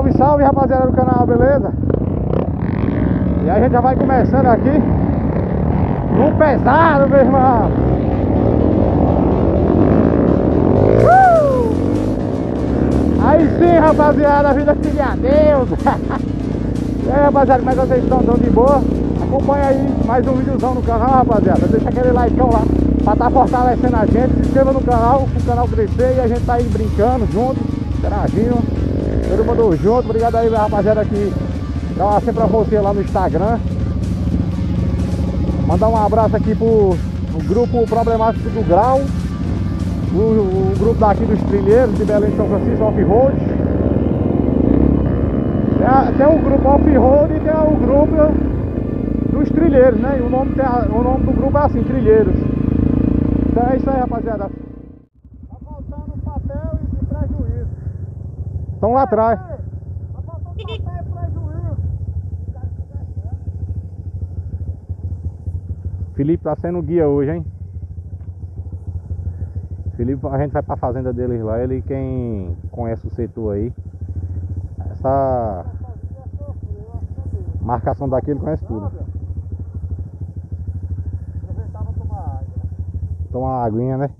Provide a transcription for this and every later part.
Salve, salve rapaziada do canal, beleza? E aí a gente já vai começando aqui Um pesado, meu irmão uh! Aí sim, rapaziada, a vida sigue a Deus E aí, rapaziada, como é que vocês estão? Estão de boa? Acompanha aí mais um videozão no canal, rapaziada Deixa aquele like lá Pra estar tá fortalecendo a gente Se inscreva no canal, pro canal crescer E a gente tá aí brincando junto, interagindo Todo mundo junto, obrigado aí rapaziada que dá uma sempre você lá no Instagram. Mandar um abraço aqui pro, pro grupo Problemático do Grau. O, o, grupo daqui dos trilheiros de Belém São Francisco, Off-Road. Tem, tem o grupo Off-Road e tem o grupo dos trilheiros, né? E o nome, tem, o nome do grupo é assim, trilheiros. Então é isso aí, rapaziada. Estão lá atrás. Felipe tá sendo guia hoje, hein? Felipe, a gente vai pra fazenda deles lá, ele quem conhece o setor aí. Essa marcação daqui ele conhece tudo. Tomar uma aguinha, né?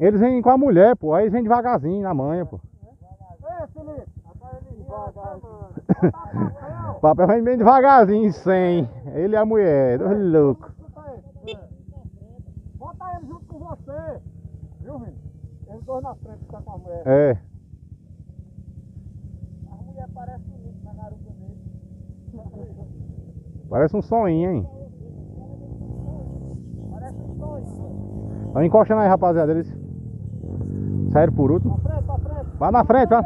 Eles vêm com a mulher, pô. Aí eles vêm devagarzinho, na manhã, pô. É, Felipe. O papel vem bem devagarzinho, sem. Ele e a mulher, dois loucos. Bota ele junto com você. Viu, Vini? Eles dois na frente, tá com a mulher. É. A mulher parece um na garupa dele. Parece um sonho, hein? Parece um sonho. Estão encostando aí, rapaziada. Eles Saíram por último. Pra frente, pra frente. Vai na frente, ó.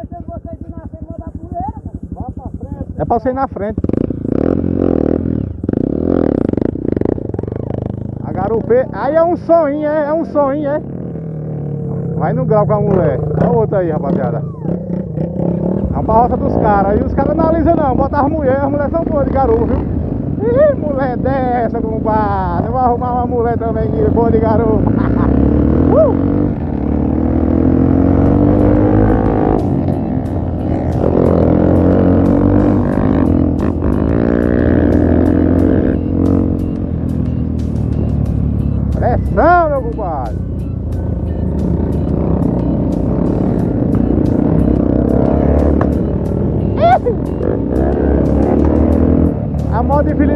É pra você ir na frente. A garupe. Aí é um sonho, é, é um sonho, é. Vai no grau com a mulher. Olha o outro aí, rapaziada. É uma roça dos caras. E os caras não analisam não. Bota as mulheres, as mulheres são boas de garupa, viu? Ih, mulher dessa, compadre. Eu vou arrumar uma mulher também boa de garupa. uh!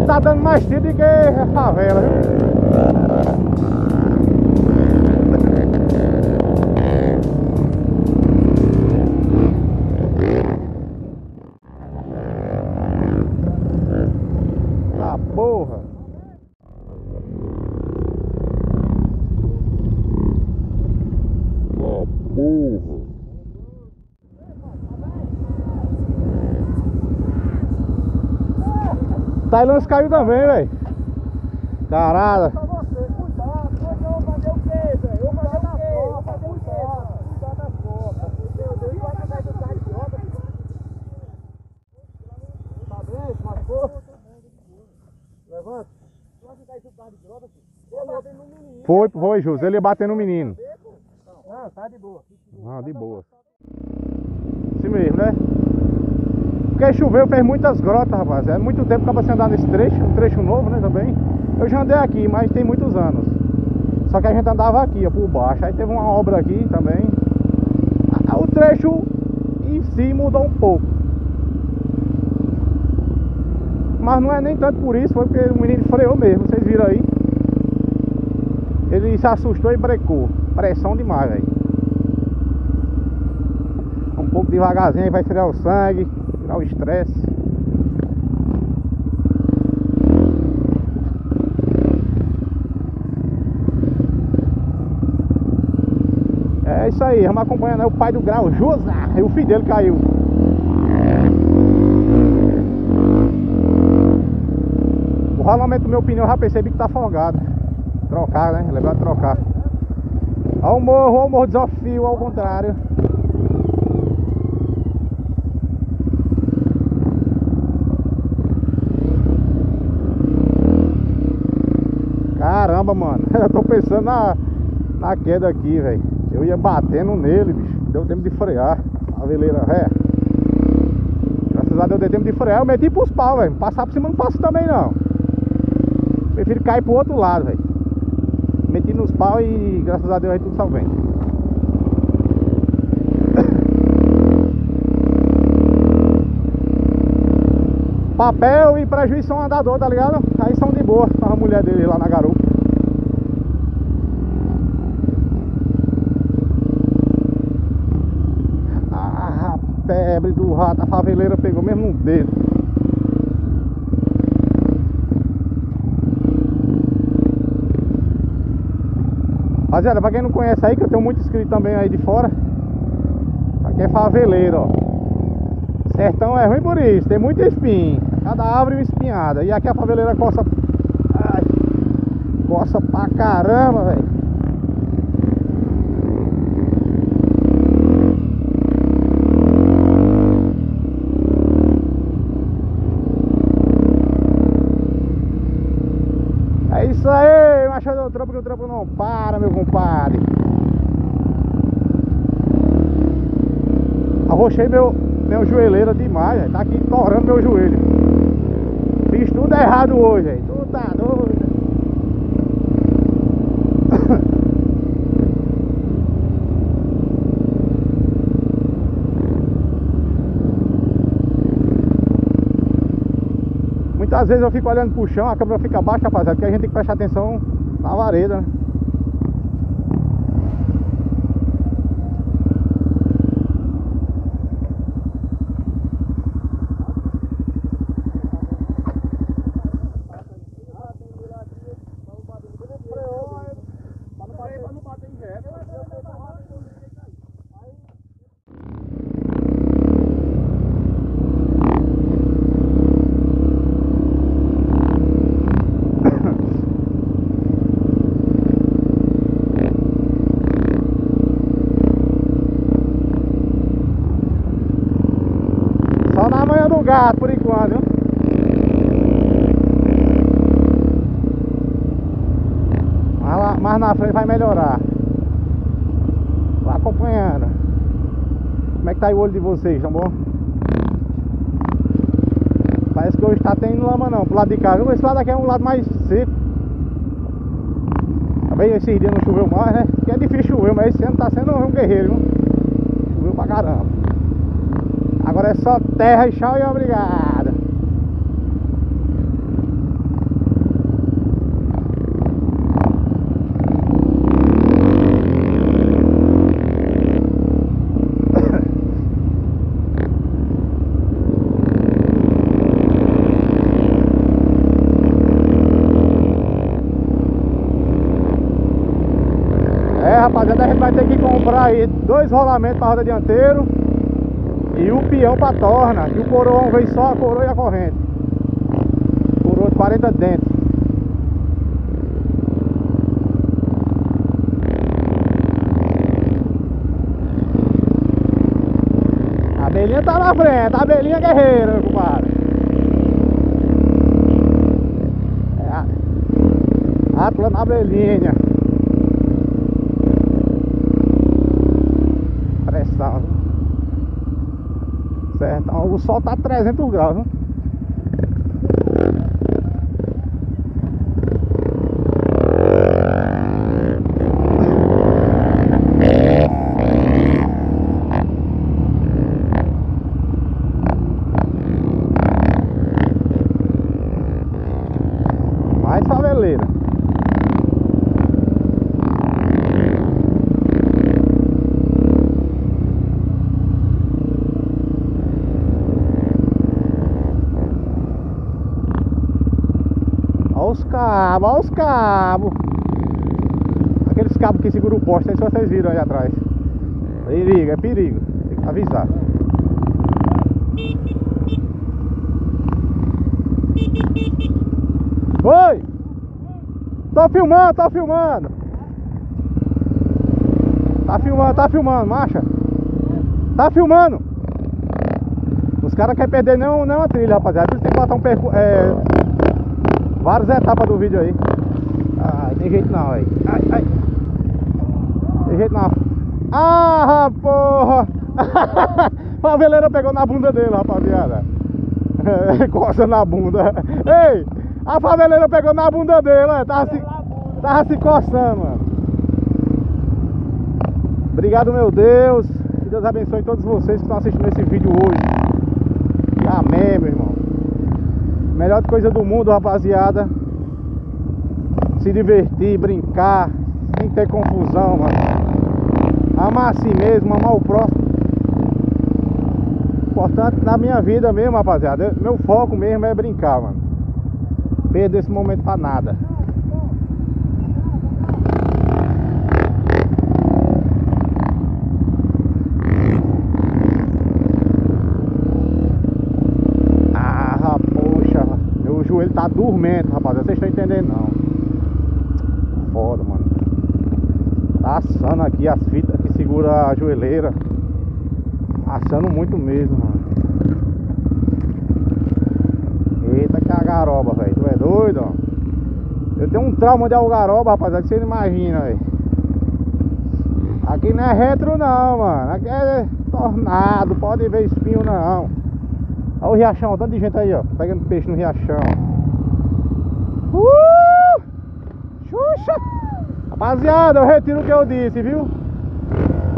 Tá dando mais tiro do que a favela, viu? Ah, porra! Ah, porra! Tailândia caiu também, velho. Caralho. Foi, foi, Jus. Ele ia bater no menino. Não, tá de boa. Ah, de boa. Assim mesmo, né? Porque choveu, fez muitas grotas, rapaz. É muito tempo que você andar nesse trecho, um trecho novo, né, também. Eu já andei aqui, mas tem muitos anos. Só que a gente andava aqui, ó, por baixo. Aí teve uma obra aqui também. O trecho em si mudou um pouco. Mas não é nem tanto por isso, foi porque o menino freou mesmo, vocês viram aí. Ele se assustou e brecou. Pressão demais, velho. Um pouco devagarzinho vai tirar o sangue o estresse. É isso aí, vamos acompanhando o pai do grau, Josa, e o filho dele caiu. O rolamento do meu pneu eu já percebi que tá folgado. Trocar, né? Levar a trocar. Olha o morro, olha o morro desafio, ao contrário. Caramba, mano. Eu tô pensando na, na queda aqui, velho. Eu ia batendo nele, bicho. Deu tempo de frear. A veleira ré. Graças a Deus deu tempo de frear. Eu meti pros pau, velho. Passar por cima não passo também não. Prefiro cair pro outro lado, velho. Meti nos pau e graças a Deus aí tudo salvendo. Papel e prejuízo são andador, tá ligado? Aí são de boa a mulher dele lá na garupa. Ah, a febre do rato, a faveleira pegou mesmo no dedo. Rapaziada, pra quem não conhece aí, que eu tenho muito inscrito também aí de fora Aqui é faveleiro, ó. Sertão é ruim por isso, tem muito espinho Cada árvore uma espinhada. E aqui a faveleira coça Ai, Coça pra caramba, velho É isso aí, macho do trampo que o trampo não para, meu compadre Arrochei meu, meu joelheira demais, véio. tá aqui torando meu joelho Fiz tudo errado hoje, véio. tu tá doido Muitas vezes eu fico olhando pro chão, a câmera fica baixa, rapaziada, porque a gente tem que prestar atenção na vareda, né? Só na gato por enquanto, viu? Mas, lá, mais na frente vai melhorar. Vai acompanhando. Como é que tá o olho de vocês, tá bom? Parece que hoje tá tendo lama não, pro lado de cá, viu? Esse lado aqui é um lado mais seco. Também esses dias não choveu mais, né? Porque é difícil chover, mas esse ano tá sendo um guerreiro, viu? Choveu pra caramba. Agora é só terra e chão e obrigado. É rapaziada, a gente vai ter que comprar aí dois rolamentos para roda dianteiro e o peão pra torna, que o coroão vem só a coroa e a corrente. Coroa de 40 dentes. A abelhinha tá na frente, a abelhinha guerreira, meu compadre. É a... Atla na abelhinha. Pressão. Certo, então, o sol tá 300 graus, né? Os cabos, olha os cabos. Aqueles cabos que seguram o poste, aí se vocês viram aí atrás. Perigo, é perigo. Tem que avisar. Oi! Tô filmando, tô filmando. Tá filmando, tá filmando, marcha. Tá filmando. Os caras querem perder nem, nem uma trilha, rapaziada. Por isso tem que botar um percurso. É, várias etapas do vídeo aí. Ai, tem jeito não, aí. Ai, ai. Tem jeito não. Ah, porra! Faveleira pegou na bunda dele, rapaziada. Coça na bunda. Ei! A faveleira pegou na bunda dele, ó. Tava se, tava se coçando, mano. Obrigado, meu Deus. Que Deus abençoe todos vocês que estão assistindo esse vídeo hoje. Amém, meu irmão. Melhor coisa do mundo, rapaziada. Se divertir, brincar, sem ter confusão, mano. Amar a si mesmo, amar o próximo. Importante na minha vida mesmo, rapaziada. Meu foco mesmo é brincar, mano. Perder esse momento pra nada. Tá rapaziada. Vocês estão entendendo não. Foda, mano. Tá assando aqui as fitas que segura a joelheira. Assando muito mesmo, mano. Eita que agaroba, velho. Tu é doido, ó. Eu tenho um trauma de algaroba, rapaziada, que você não imagina, velho. Aqui não é retro não, mano. Aqui é tornado, pode ver espinho não. Olha o riachão, tanto de gente aí, ó. Pegando peixe no riachão. Uh! Xuxa! Rapaziada, eu retiro o que eu disse, viu?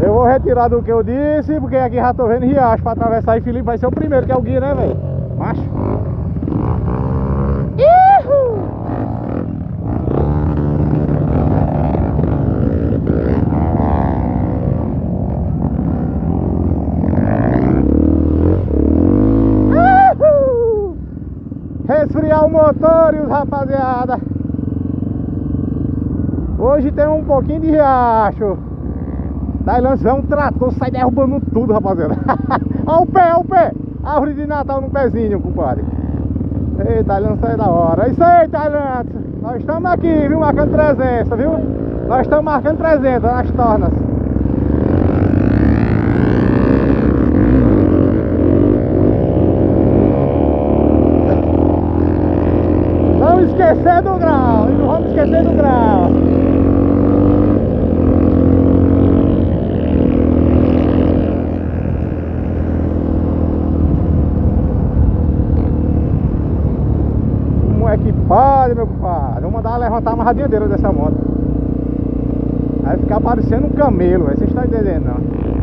Eu vou retirar do que eu disse, porque aqui já tô vendo riacho pra atravessar e Felipe vai ser o primeiro, que é o guia, né, velho? Macho. Resfriar o motor, rapaziada. Hoje tem um pouquinho de riacho. Daí se vê um trator, sai derrubando tudo, rapaziada. Olha o pé, olha o pé. Árvore de Natal no pezinho, compadre. Ei, Thailand sai da hora. É isso aí, Thailand. Nós estamos aqui, viu? Marcando presença, viu? Nós estamos marcando presença nas tornas. Esquecer do grau. Não vamos esquecer do grau. Vamos equipado, meu compadre. Vamos mandar levantar a amarradinha dessa moto. Vai ficar parecendo um camelo, vocês estão entendendo não?